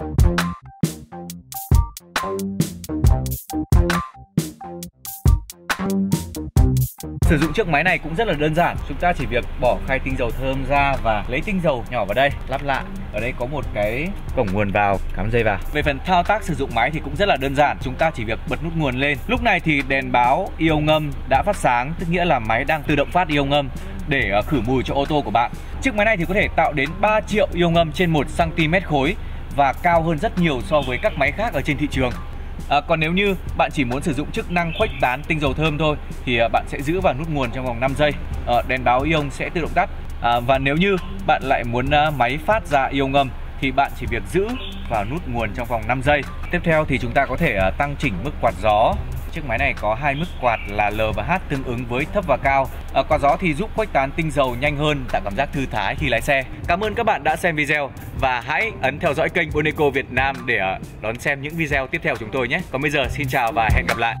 Sử dụng chiếc máy này cũng rất là đơn giản. Chúng ta chỉ việc bỏ khay tinh dầu thơm ra và lấy tinh dầu nhỏ vào đây Lắp lại. Ở đây có một cái cổng nguồn vào, cắm dây vào. Về phần thao tác sử dụng máy thì cũng rất là đơn giản. Chúng ta chỉ việc bật nút nguồn lên. Lúc này thì đèn báo ion ngâm đã phát sáng Tức nghĩa là máy đang tự động phát ion ngâm để ờ, khử mùi cho ô tô của bạn. Chiếc máy này thì có thể tạo đến 3 triệu ion ngâm trên 1 cm khối. Và cao hơn rất nhiều so với các máy khác ở trên thị trường À, còn nếu như bạn chỉ muốn sử dụng chức năng khuếch tán tinh dầu thơm thôi thì à, bạn sẽ giữ vào nút nguồn trong vòng 5 giây. À, đèn báo ion sẽ tự động tắt. À, và nếu như bạn lại muốn à, máy phát ra ion ngâm thì bạn chỉ việc giữ vào nút nguồn trong vòng 5 giây. Tiếp theo thì chúng ta có thể à, tăng chỉnh mức quạt gió. Chiếc máy này có hai mức quạt là L và H tương ứng với thấp và cao. À, quạt gió thì giúp khuếch tán tinh dầu nhanh hơn, tạo cảm giác thư thái khi lái xe. Cảm ơn các bạn đã xem video và hãy ấn theo dõi kênh Boneco Việt Nam để à, đón xem những video tiếp theo của chúng tôi nhé. Còn bây giờ xin chào và hẹn gặp lại.